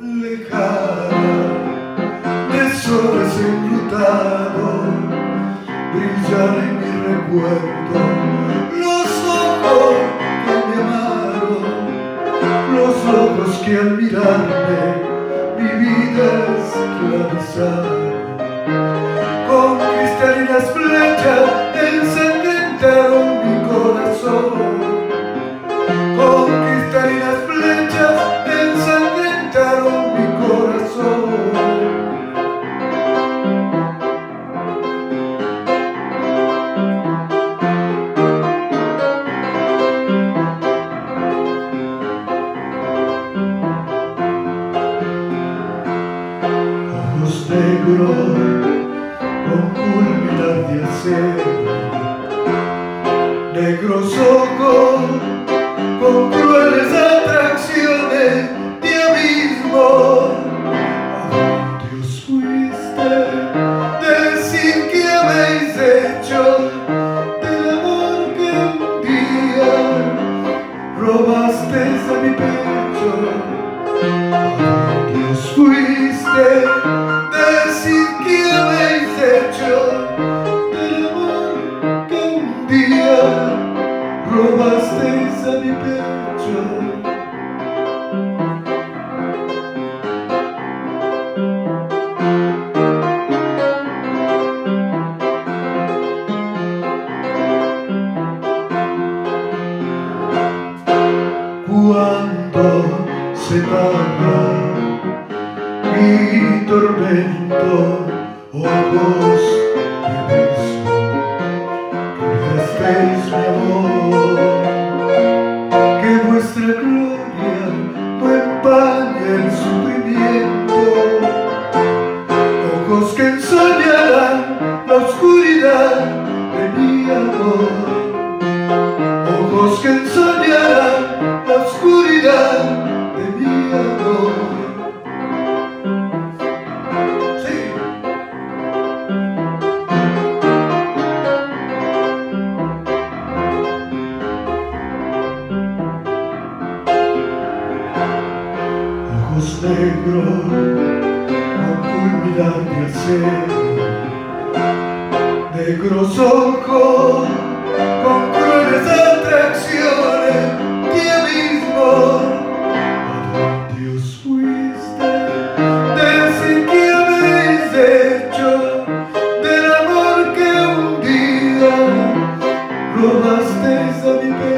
Lejana de sol enlutado brillan en mi recuerdo los ojos que me amaron los ojos que al mirarme mi vida esclavizaron. Con cristalinas flechas ojos negros con culminar de acero, negros ojos con crueles atracciones de abismo. Oh, Dios fuiste, decir que habéis hecho del amor que un día robaste a mi pecho. Robasteis a mi pecho. Se paga mi tormento, ojos de gloria no empañe el sufrimiento, ojos que ensoñarán la oscuridad de mi amor, Negros con culminar de acero, negros ojos con crueles atracciones de abismo. ¿A Dios fuiste, decir que habéis hecho del amor que un día robasteis a mi.